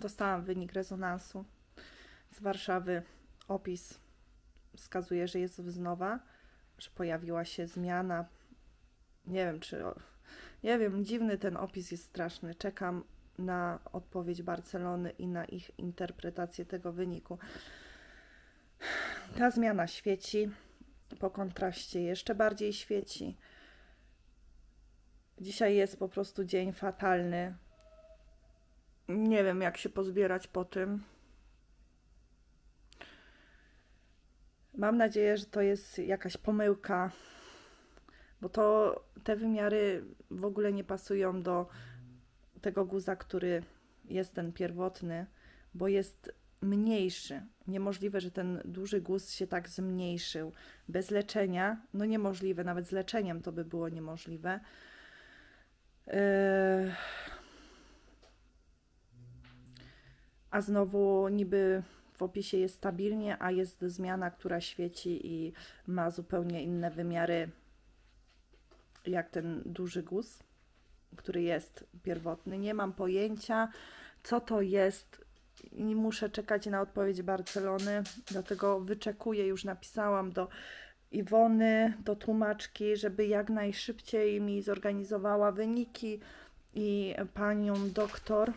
Dostałam wynik rezonansu z Warszawy. Opis wskazuje, że jest wznowa, że pojawiła się zmiana. Nie wiem, czy. Nie wiem, dziwny ten opis jest straszny. Czekam na odpowiedź Barcelony i na ich interpretację tego wyniku. Ta zmiana świeci, po kontraście jeszcze bardziej świeci. Dzisiaj jest po prostu dzień fatalny. Nie wiem, jak się pozbierać po tym. Mam nadzieję, że to jest jakaś pomyłka, bo to te wymiary w ogóle nie pasują do tego guza, który jest ten pierwotny, bo jest mniejszy. Niemożliwe, że ten duży guz się tak zmniejszył. Bez leczenia, no niemożliwe, nawet z leczeniem to by było niemożliwe. Yy... A znowu niby w opisie jest stabilnie, a jest zmiana, która świeci i ma zupełnie inne wymiary, jak ten duży guz, który jest pierwotny. Nie mam pojęcia, co to jest. Nie muszę czekać na odpowiedź Barcelony, dlatego wyczekuję, już napisałam do Iwony, do tłumaczki, żeby jak najszybciej mi zorganizowała wyniki i panią doktor.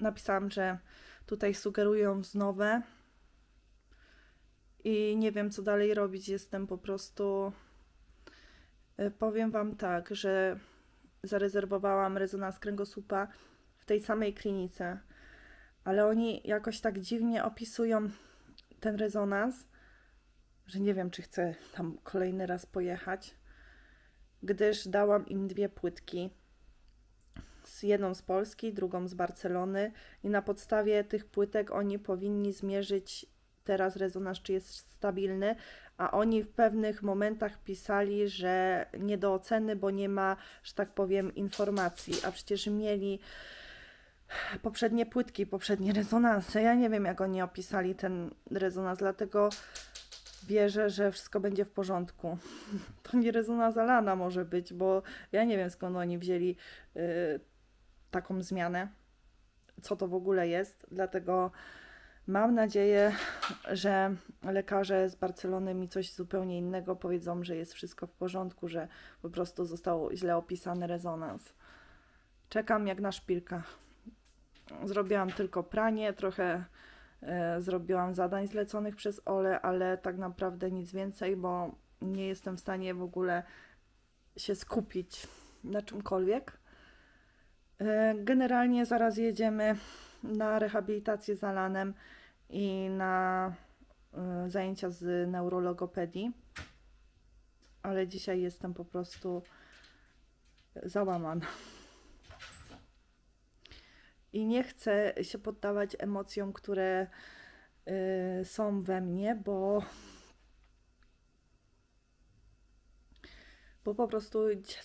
Napisałam, że Tutaj sugerują wznowę i nie wiem, co dalej robić. Jestem po prostu. E, powiem Wam tak, że zarezerwowałam rezonans kręgosłupa w tej samej klinice, ale oni jakoś tak dziwnie opisują ten rezonans, że nie wiem, czy chcę tam kolejny raz pojechać, gdyż dałam im dwie płytki z jedną z Polski, drugą z Barcelony i na podstawie tych płytek oni powinni zmierzyć teraz rezonans, czy jest stabilny, a oni w pewnych momentach pisali, że nie do oceny, bo nie ma, że tak powiem, informacji, a przecież mieli poprzednie płytki, poprzednie rezonanse. Ja nie wiem, jak oni opisali ten rezonans, dlatego wierzę, że wszystko będzie w porządku. To nie rezonans Alana może być, bo ja nie wiem, skąd oni wzięli y, taką zmianę, co to w ogóle jest. Dlatego mam nadzieję, że lekarze z Barcelony mi coś zupełnie innego powiedzą, że jest wszystko w porządku, że po prostu został źle opisany rezonans. Czekam jak na szpilkach. Zrobiłam tylko pranie, trochę e, zrobiłam zadań zleconych przez Ole, ale tak naprawdę nic więcej, bo nie jestem w stanie w ogóle się skupić na czymkolwiek. E, generalnie zaraz jedziemy na rehabilitację z Alanem i na e, zajęcia z neurologopedii, ale dzisiaj jestem po prostu załamana. I nie chcę się poddawać emocjom, które e, są we mnie, bo bo po prostu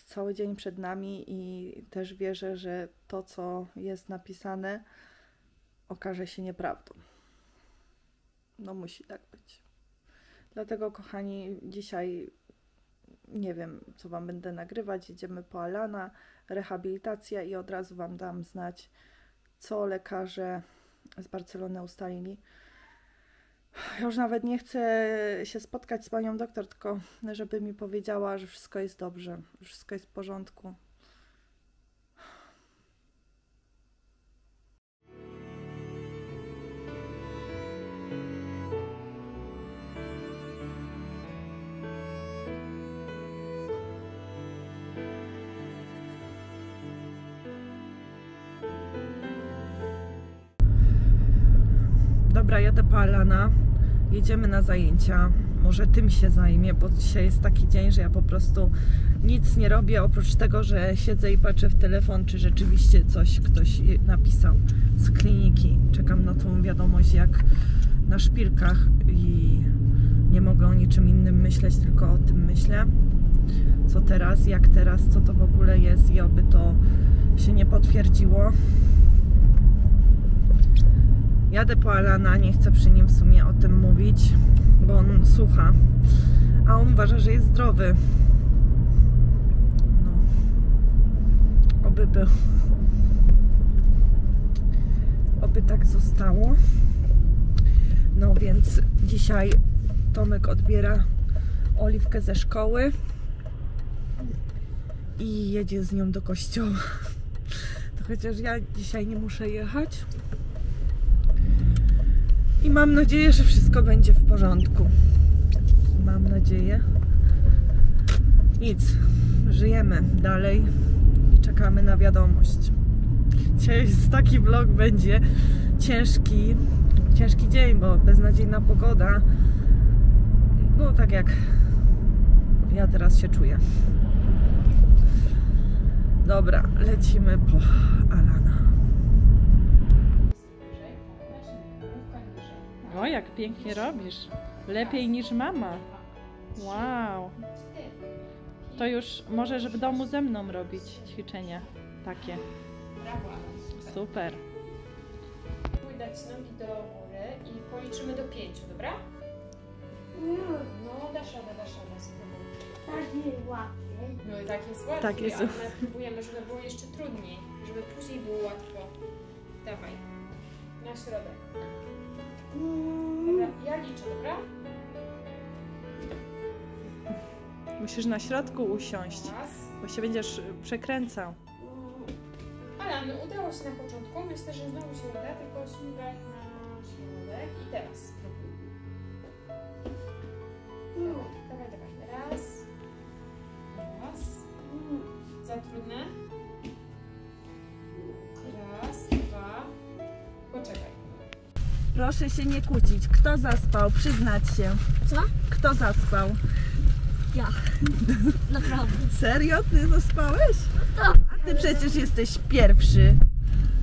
cały dzień przed nami i też wierzę, że to, co jest napisane, okaże się nieprawdą. No musi tak być. Dlatego, kochani, dzisiaj nie wiem, co Wam będę nagrywać. Idziemy po Alana, rehabilitacja i od razu Wam dam znać, co lekarze z Barcelony ustalili. Już nawet nie chcę się spotkać z panią doktor, tylko żeby mi powiedziała, że wszystko jest dobrze, że wszystko jest w porządku. Dobra, jadę po Alana jedziemy na zajęcia. Może tym się zajmie, bo dzisiaj jest taki dzień, że ja po prostu nic nie robię oprócz tego, że siedzę i patrzę w telefon, czy rzeczywiście coś ktoś napisał z kliniki. Czekam na tą wiadomość jak na szpilkach i nie mogę o niczym innym myśleć, tylko o tym myślę. Co teraz, jak teraz, co to w ogóle jest i oby to się nie potwierdziło. Jadę po Alana, nie chcę przy nim w sumie o tym mówić, bo on słucha, a on uważa, że jest zdrowy. No, oby był. żeby tak zostało. No więc dzisiaj Tomek odbiera Oliwkę ze szkoły i jedzie z nią do kościoła. To chociaż ja dzisiaj nie muszę jechać. I mam nadzieję, że wszystko będzie w porządku. Mam nadzieję. Nic. Żyjemy dalej i czekamy na wiadomość. Dzisiaj taki vlog będzie ciężki, ciężki dzień, bo beznadziejna pogoda. No tak jak ja teraz się czuję. Dobra, lecimy po Alana. O, jak pięknie robisz. Lepiej niż mama. Wow. To już możesz w domu ze mną robić ćwiczenia takie. Super. Dać nogi do góry i policzymy do pięciu, dobra? No, dasz radę, dasz radę, spróbuj. Takie łapy. No i tak jest łatwiej, Tak jest. ale my próbujemy, żeby było jeszcze trudniej, żeby później było łatwo. Dawaj, na środek. Dobra, ja liczę, dobra? Musisz na środku usiąść, Raz. bo się będziesz przekręcał. Alan, udało się na początku, myślę, że znowu się uda, tylko śmigaj na środek i teraz spróbuj. Dawaj, dawaj, Proszę się nie kłócić. Kto zaspał? Przyznać się. Co? Kto zaspał? Ja. Naprawdę. Serio? Ty zaspałeś? Tak. A ty przecież jesteś pierwszy.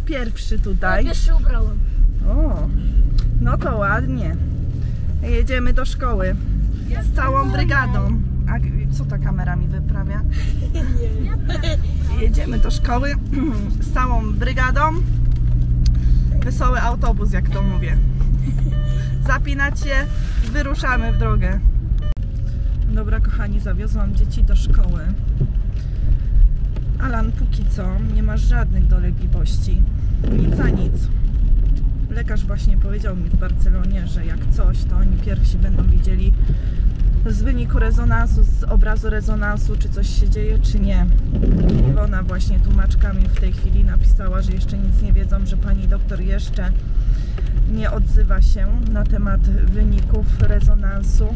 Pierwszy tutaj. Ja się ubrałem. O, no to ładnie. Jedziemy do szkoły z całą brygadą. A co ta kamera mi wyprawia? Jedziemy do szkoły z całą brygadą. Wesoły autobus, jak to mówię. Zapinać się, wyruszamy w drogę. Dobra, kochani, zawiozłam dzieci do szkoły. Alan, póki co nie masz żadnych dolegliwości. Nic za nic. Lekarz właśnie powiedział mi w Barcelonie, że jak coś, to oni pierwsi będą widzieli z wyniku rezonansu, z obrazu rezonansu, czy coś się dzieje, czy nie. Iwona właśnie tłumaczka mi w tej chwili napisała, że jeszcze nic nie wiedzą, że pani doktor jeszcze nie odzywa się na temat wyników rezonansu,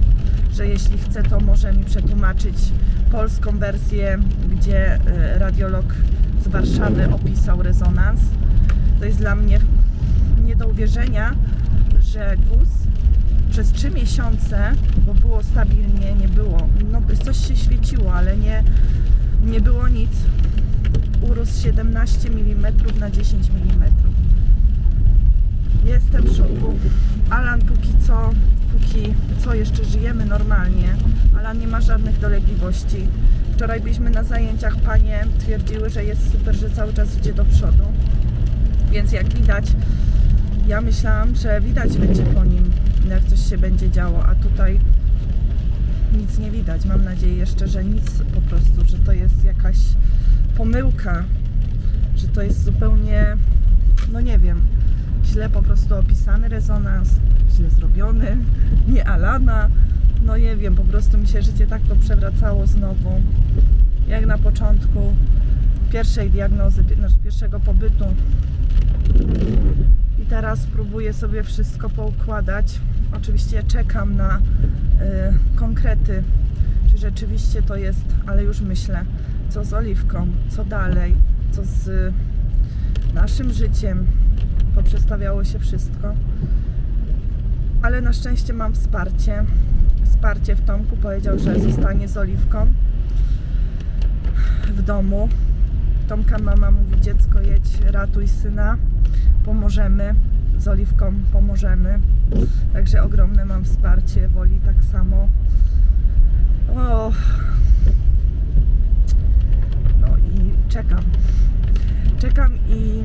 że jeśli chce, to może mi przetłumaczyć polską wersję, gdzie e, radiolog z Warszawy opisał rezonans. To jest dla mnie nie do uwierzenia, że guz przez trzy miesiące, bo było stabilnie, nie było, no coś się świeciło, ale nie, nie było nic, urósł 17 mm na 10 mm. Jestem w szoku. Alan póki co, póki co jeszcze żyjemy normalnie. Alan nie ma żadnych dolegliwości. Wczoraj byliśmy na zajęciach, panie twierdziły, że jest super, że cały czas idzie do przodu. Więc jak widać, ja myślałam, że widać będzie po nim, jak coś się będzie działo, a tutaj nic nie widać. Mam nadzieję jeszcze, że nic po prostu, że to jest jakaś pomyłka, że to jest zupełnie, no nie wiem, źle po prostu opisany rezonans, źle zrobiony, nie Alana, no nie wiem, po prostu mi się życie tak to przewracało znowu, jak na początku pierwszej diagnozy, znaczy pierwszego pobytu i teraz próbuję sobie wszystko poukładać. Oczywiście czekam na y, konkrety, czy rzeczywiście to jest, ale już myślę, co z oliwką, co dalej, co z y, naszym życiem. Poprzestawiało się wszystko. Ale na szczęście mam wsparcie. Wsparcie w Tomku powiedział, że zostanie z oliwką w domu. Tomka mama mówi, dziecko jedź, ratuj syna, pomożemy, z Oliwką pomożemy. Także ogromne mam wsparcie, Woli tak samo. O. No i czekam. Czekam i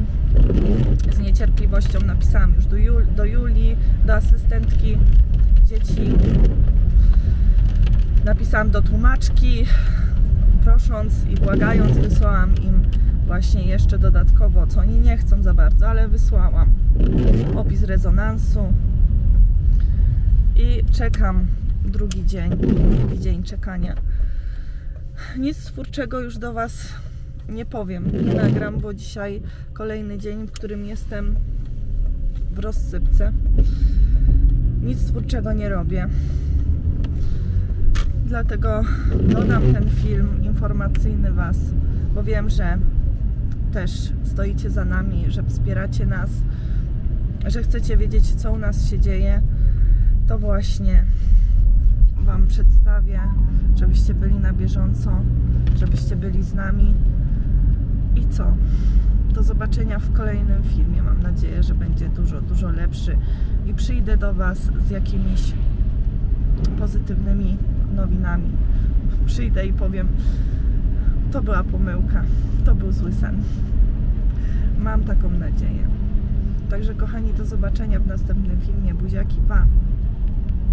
z niecierpliwością napisałam już do, Jul, do Julii, do asystentki dzieci. Napisałam do tłumaczki, prosząc i błagając, wysłałam im właśnie jeszcze dodatkowo, co oni nie chcą za bardzo, ale wysłałam opis rezonansu i czekam drugi dzień, drugi dzień czekania. Nic twórczego już do Was nie powiem, nie nagram, bo dzisiaj kolejny dzień, w którym jestem w rozsypce. Nic twórczego nie robię. Dlatego dodam ten film informacyjny Was, bo wiem, że też stoicie za nami, że wspieracie nas, że chcecie wiedzieć, co u nas się dzieje. To właśnie Wam przedstawię, żebyście byli na bieżąco, żebyście byli z nami. I co? Do zobaczenia w kolejnym filmie. Mam nadzieję, że będzie dużo, dużo lepszy i przyjdę do Was z jakimiś pozytywnymi nowinami. Przyjdę i powiem, to była pomyłka, to był zły sen. Mam taką nadzieję. Także kochani, do zobaczenia w następnym filmie. Buziaki, pa!